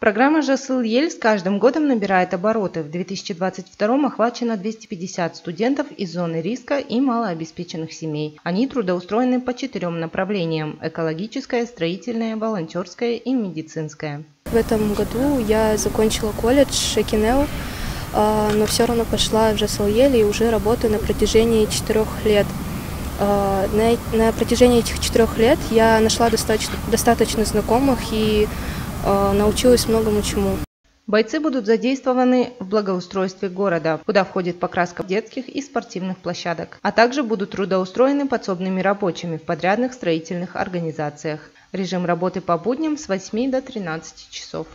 Программа «Жасыл Ель» с каждым годом набирает обороты. В 2022 охвачено 250 студентов из зоны риска и малообеспеченных семей. Они трудоустроены по четырем направлениям – экологическое, строительное, волонтерское и медицинское. В этом году я закончила колледж Шекинеу, а, но все равно пошла в «Жасыл Ель» и уже работаю на протяжении четырех лет. А, на, протяжении этих четырех лет я нашла достаточно, достаточно знакомых и научилась многому чему. Бойцы будут задействованы в благоустройстве города, куда входит покраска детских и спортивных площадок, а также будут трудоустроены подсобными рабочими в подрядных строительных организациях. Режим работы по будням с 8 до 13 часов.